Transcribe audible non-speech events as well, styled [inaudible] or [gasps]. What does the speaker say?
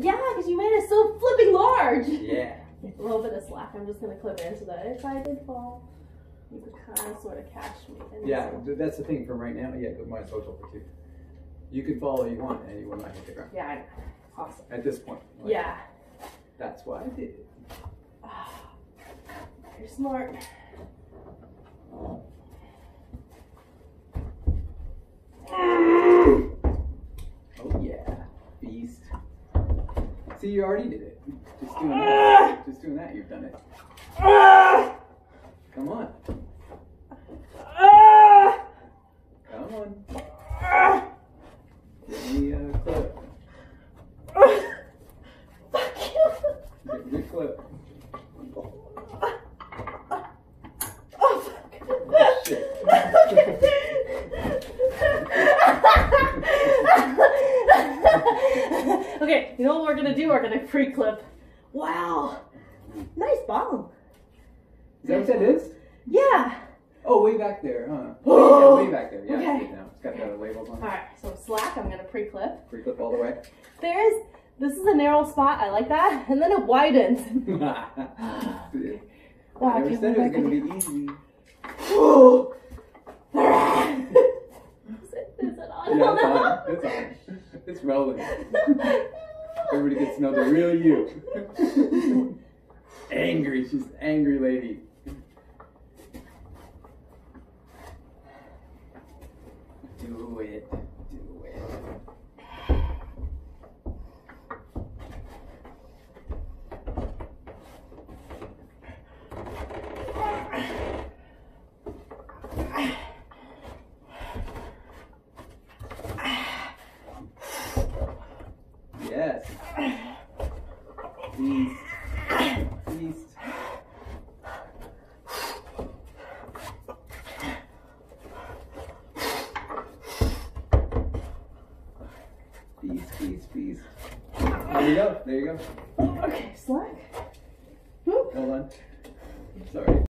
Yeah, because you made it so flipping large. Yeah. [laughs] A little bit of slack. I'm just gonna clip in so that if I did fall, you could kind of sort of catch me. Yeah, so- that's the thing from right now. Yeah, good my social for two. You can fall all you want and you will not hit the ground. Yeah, I know. Awesome. At this point. like, Yeah. That's why I did it. [sighs] You're smart. Oh yeah. Beast. See, you already did it. Just doing that. Ah! Just doing that, you've done it. Ah! Come on. Ah! Come on. Get me a clip. Fuck you. Get me a clip. Oh, fuck. Shit. Okay, you know what we're gonna do? We're gonna pre-clip. Wow, nice bomb. Is that what that is? Yeah. Oh, way back there, huh? [gasps] Oh. yeah, way back there. Yeah, Okay. now. It's got the labels on it. right, so slack. I'm gonna pre-clip. Pre-clip all the way. There's this is a narrow spot. I like that, and then it widens. [laughs] [laughs] Wow, I never said it was believe I going to could- be easy. [laughs] is, it, is it on? Yeah, it's on. It's on. It's rolling. Everybody gets to know the real you. [laughs] angry. She's an angry lady. Do it. Do Yes. Beast. Beast. Beast, beast, beast. There you go. There you go. okay, slack. Hold on. Sorry.